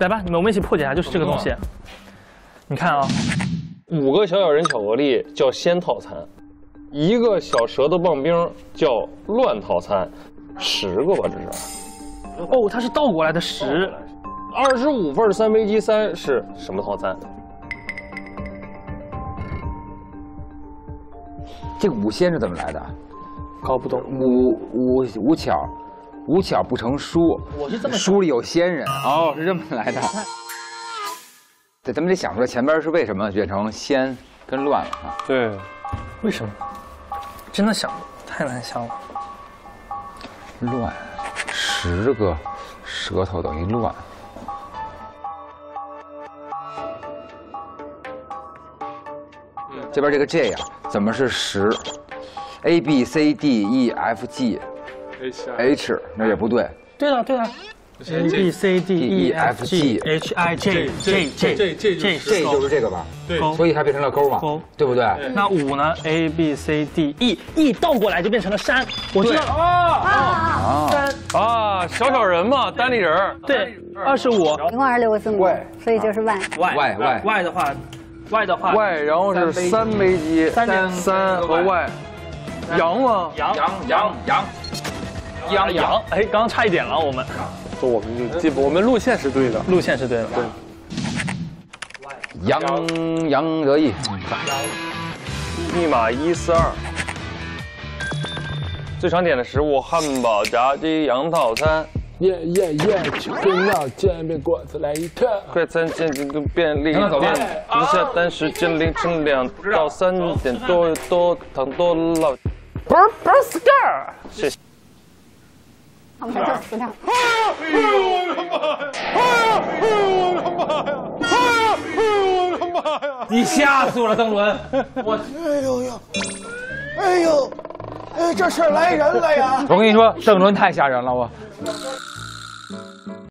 来吧，你们我们一起破解一下，就是这个东西。你看啊，五个小小人巧克力叫鲜套餐，一个小舌头棒冰叫乱套餐，十个吧这是。哦，它是倒过来的十。二十五份三杯鸡三是什么套餐？这个五仙是怎么来的？搞不懂。五五五巧，无巧不成书。我是这么书里有仙人哦，是这么来的。对，咱们得想出来前边是为什么变成仙跟乱了啊？对，为什么？真的想太难想了。乱，十个舌头等于乱。这边这个 J 啊，怎么是十？A B C D E F G H 那也不对。对了对了，A B C D E F G H I J J J J J 就是这个吧？对，所以它变成了勾嘛？勾，对不对？那五呢？A B C D E E 倒过来就变成了山。我知道啊，山啊，小小人嘛，单立人。对，二十五，一共二十六个字母，所以就是 Y。Y Y Y 的话，Y 的话 Y，然后是三杯鸡，三三和 Y，羊吗？羊羊羊羊羊羊，哎，刚刚差一点了，我们就我们就基本我们路线是对的。路线是对的。对。杨杨得意，密码一四二。最常点的食物：汉堡、炸鸡、羊套餐。耶耶耶！去跟闹煎饼果子来一套。快餐店都便利店，不下单时间凌晨两到三点多多糖多老。不是不是 scar，谢谢。他们就死掉。哎呦我的妈呀！哎呦我的妈呀！哎呦我的妈呀！你吓死我了，邓伦！我哎呦呦！哎呦！哎，这事儿来人了呀！我跟你说，邓伦太吓人了，我。